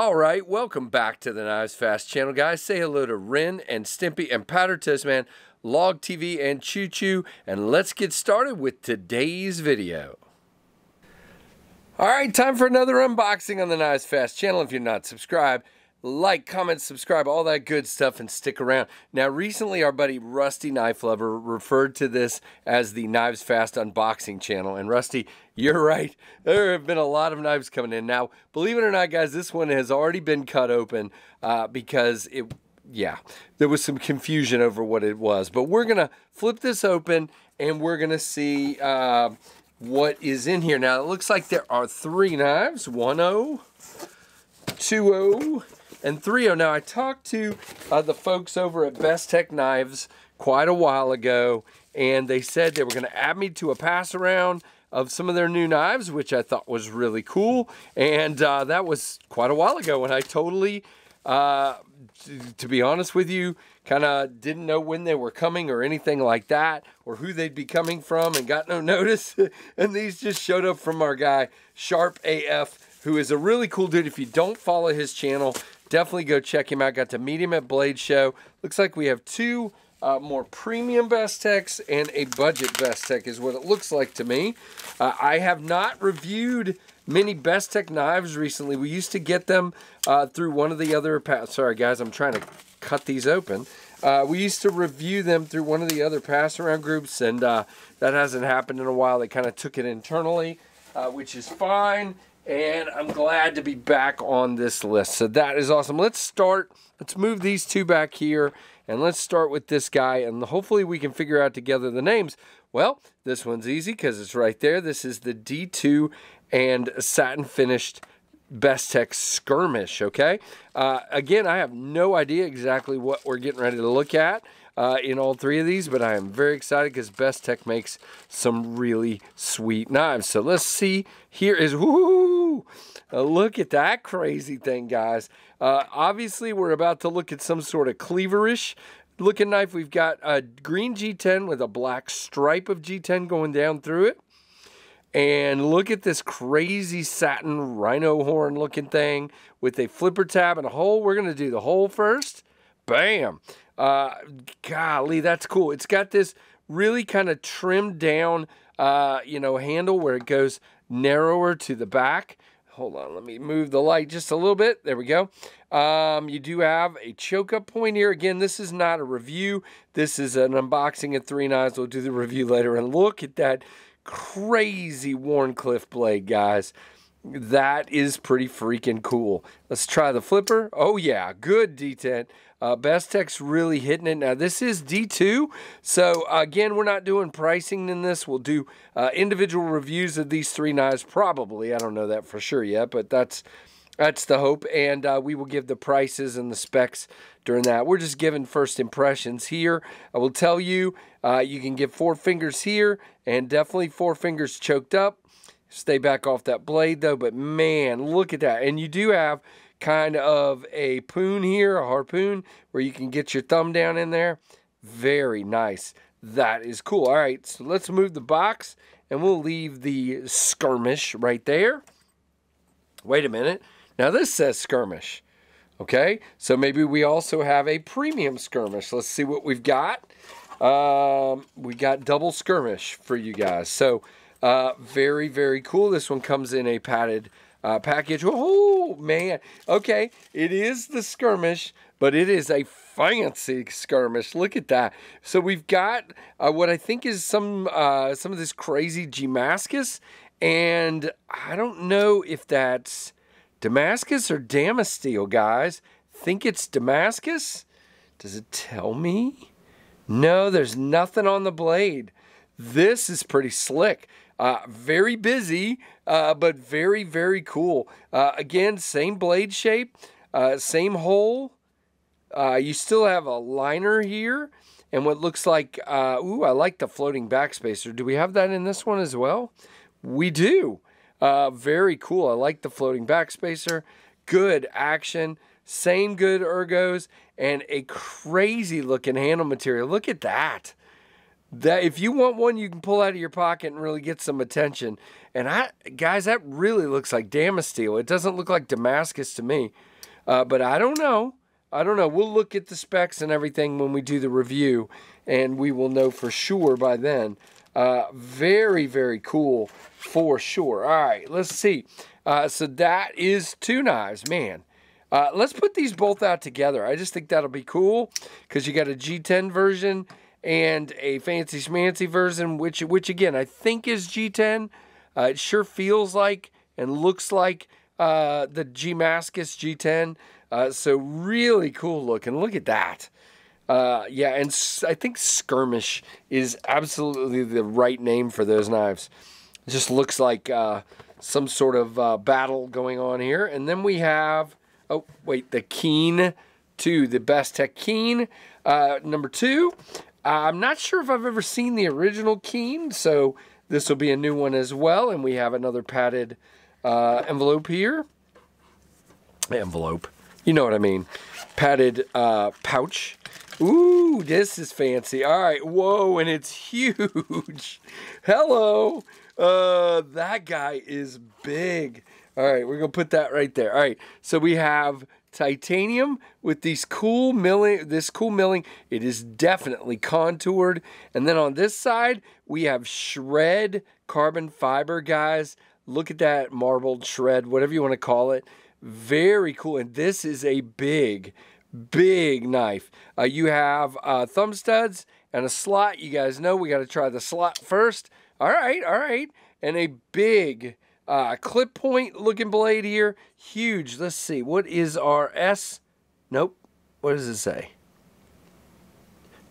All right, welcome back to the Knives Fast channel, guys. Say hello to Ren and Stimpy and Powder Toast Man, Log TV and Choo Choo, and let's get started with today's video. All right, time for another unboxing on the Knives Fast channel. If you're not subscribed, like, comment, subscribe, all that good stuff, and stick around. Now, recently, our buddy Rusty Knife Lover referred to this as the Knives Fast unboxing channel. And Rusty, you're right. There have been a lot of knives coming in. Now, believe it or not, guys, this one has already been cut open uh, because it, yeah, there was some confusion over what it was. But we're going to flip this open and we're going to see uh, what is in here. Now, it looks like there are three knives 1 0, 2 0, and 3.0. Now, I talked to uh, the folks over at Bestech Knives quite a while ago, and they said they were going to add me to a pass around of some of their new knives, which I thought was really cool. And uh, that was quite a while ago, and I totally, uh, to be honest with you, kind of didn't know when they were coming or anything like that, or who they'd be coming from, and got no notice. and these just showed up from our guy, Sharp AF, who is a really cool dude. If you don't follow his channel, definitely go check him out. Got to meet him at Blade Show. Looks like we have two uh, more premium Bestechs and a budget Bestech is what it looks like to me. Uh, I have not reviewed many Bestech knives recently. We used to get them uh, through one of the other, sorry guys, I'm trying to cut these open. Uh, we used to review them through one of the other pass around groups and uh, that hasn't happened in a while. They kind of took it internally, uh, which is fine. And I'm glad to be back on this list. So that is awesome. Let's start. Let's move these two back here. And let's start with this guy. And hopefully we can figure out together the names. Well, this one's easy because it's right there. This is the D2 and satin finished Bestech Skirmish, okay? Uh, again, I have no idea exactly what we're getting ready to look at uh, in all three of these, but I am very excited because Bestech makes some really sweet knives. So let's see. Here is, whoo, uh, look at that crazy thing, guys. Uh, obviously, we're about to look at some sort of cleaverish looking knife. We've got a green G10 with a black stripe of G10 going down through it. And look at this crazy satin rhino horn looking thing with a flipper tab and a hole. We're going to do the hole first. Bam. Uh, golly, that's cool. It's got this really kind of trimmed down, uh, you know, handle where it goes narrower to the back. Hold on, let me move the light just a little bit. There we go. Um, you do have a choke up point here. Again, this is not a review. This is an unboxing at three knives. We'll do the review later. And look at that crazy Wharncliffe blade, guys. That is pretty freaking cool. Let's try the flipper. Oh, yeah, good detent. Uh, Bestech's really hitting it. Now, this is D2, so again, we're not doing pricing in this. We'll do uh, individual reviews of these three knives, probably. I don't know that for sure yet, but that's that's the hope, and uh, we will give the prices and the specs during that. We're just giving first impressions here. I will tell you, uh, you can get four fingers here, and definitely four fingers choked up. Stay back off that blade though, but man, look at that. And you do have kind of a poon here, a harpoon, where you can get your thumb down in there. Very nice. That is cool. All right, so let's move the box and we'll leave the skirmish right there. Wait a minute. Now this says skirmish. Okay, so maybe we also have a premium skirmish. Let's see what we've got. Um, we got double skirmish for you guys. So uh, very, very cool. This one comes in a padded uh, package. Oh, man. Okay, it is the skirmish, but it is a fancy skirmish. Look at that. So we've got uh, what I think is some uh, some of this crazy Damascus, and I don't know if that's Damascus or Damasteel, guys. Think it's Damascus? Does it tell me? No, there's nothing on the blade. This is pretty slick. Uh, very busy, uh, but very, very cool. Uh, again, same blade shape, uh, same hole. Uh, you still have a liner here and what looks like, uh, ooh, I like the floating backspacer. Do we have that in this one as well? We do. very cool. I like the floating backspacer. Good action. Same good ergos and a crazy looking handle material. Look at that that if you want one you can pull out of your pocket and really get some attention and i guys that really looks like damasteel it doesn't look like damascus to me uh, but I don't know. I don't know. We'll look at the specs and everything when we do the review, and we will know for sure by then. Uh, very, very cool for sure. All right, let's see. Uh, so that is two knives, man. Uh, let's put these both out together. I just think that'll be cool because you got a G10 version and a fancy schmancy version, which, which again, I think is G10. Uh, it sure feels like and looks like uh, the Gmascus G10. Uh, so really cool looking. Look at that. Uh, yeah, and I think skirmish is absolutely the right name for those knives. It just looks like uh, some sort of uh, battle going on here. And then we have, oh, wait, the Keen 2, the Bestech Keen, uh, number two. I'm not sure if I've ever seen the original Keen, so this will be a new one as well. And we have another padded uh, envelope here. Envelope. You know what I mean. Padded uh, pouch. Ooh, this is fancy. All right, whoa, and it's huge. Hello. Uh, that guy is big. All right, we're going to put that right there. All right, so we have titanium with these cool milling this cool milling. It is definitely contoured. And then on this side we have shred carbon fiber guys. Look at that marbled shred whatever you want to call it. Very cool. And this is a big big knife. Uh, you have uh, thumb studs and a slot. You guys know we got to try the slot first. All right all right. And a big uh, clip point looking blade here. Huge. Let's see. What is our S? Nope. What does it say?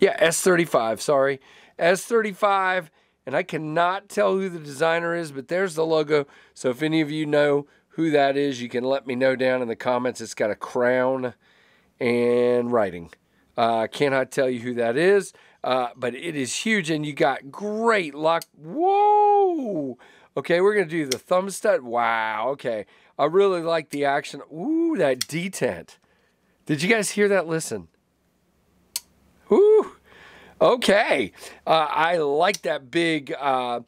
Yeah, S35. Sorry. S35. And I cannot tell who the designer is, but there's the logo. So if any of you know who that is, you can let me know down in the comments. It's got a crown and writing. I uh, cannot tell you who that is, uh, but it is huge, and you got great lock. Whoa! Okay, we're going to do the thumb stud. Wow, okay. I really like the action. Ooh, that detent. Did you guys hear that? Listen. Ooh. Okay. Uh, I like that big uh,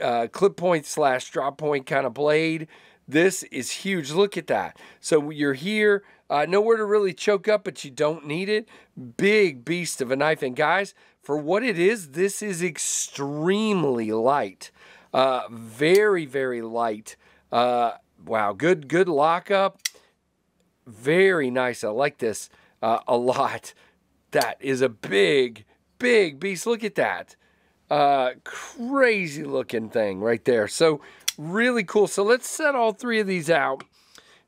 uh, clip point slash drop point kind of blade. This is huge. Look at that. So you're here. Uh, nowhere to really choke up, but you don't need it. Big beast of a knife. And guys, for what it is, this is extremely light. Uh, very, very light. Uh, wow, good, good lockup. Very nice. I like this uh, a lot. That is a big, big beast. Look at that. Uh, crazy looking thing right there. So really cool. So let's set all three of these out.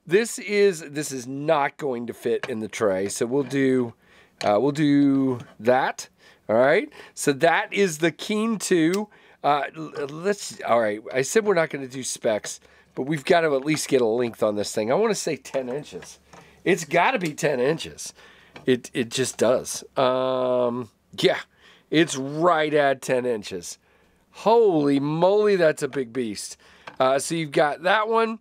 This is this is not going to fit in the tray. So we'll do uh, we'll do that. All right. So that is the Keen 2. Uh, let's. All right. I said we're not going to do specs, but we've got to at least get a length on this thing. I want to say 10 inches. It's got to be 10 inches. It it just does. Um, yeah, it's right at 10 inches. Holy moly, that's a big beast. Uh, so you've got that one,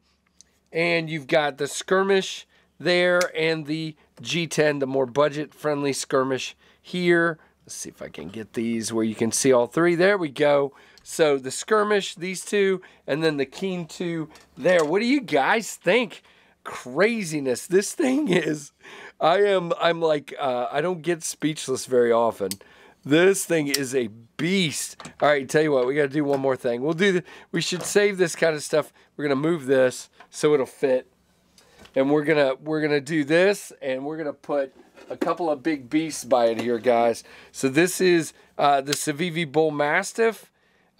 and you've got the skirmish there, and the G10, the more budget-friendly skirmish here. Let's see if I can get these where you can see all three. There we go. So the skirmish, these two, and then the keen two there. What do you guys think? Craziness. This thing is, I am, I'm like, uh, I don't get speechless very often. This thing is a beast. All right, tell you what, we got to do one more thing. We'll do the, we should save this kind of stuff. We're going to move this so it'll fit. And we're going to, we're going to do this and we're going to put a couple of big beasts by it here, guys. So this is uh, the Civivi Bull Mastiff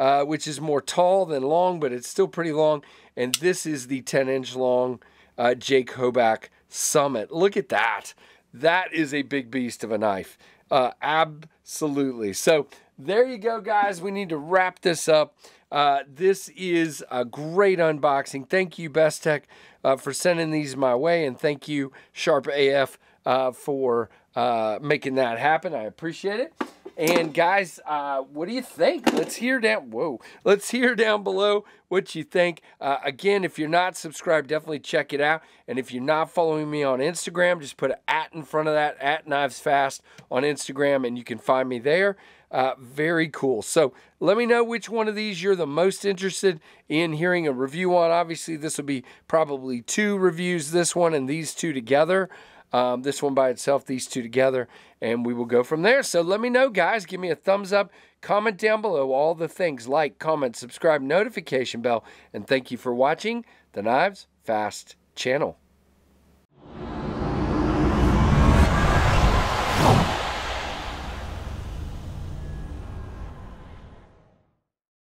uh, which is more tall than long, but it's still pretty long. And this is the 10 inch long uh, Jake Hoback Summit. Look at that. That is a big beast of a knife. Uh, absolutely. So there you go, guys. We need to wrap this up. Uh, this is a great unboxing. Thank you, Bestech, uh, for sending these my way, and thank you, Sharp AF, uh, for uh, making that happen. I appreciate it. And guys, uh, what do you think? Let's hear down. Whoa, let's hear down below what you think. Uh, again, if you're not subscribed, definitely check it out. And if you're not following me on Instagram, just put an at in front of that at Knives Fast on Instagram, and you can find me there. Uh, very cool. So let me know which one of these you're the most interested in hearing a review on. Obviously, this will be probably two reviews, this one and these two together. Um, this one by itself, these two together, and we will go from there. So let me know, guys. Give me a thumbs up. Comment down below all the things like, comment, subscribe, notification bell, and thank you for watching the Knives Fast channel.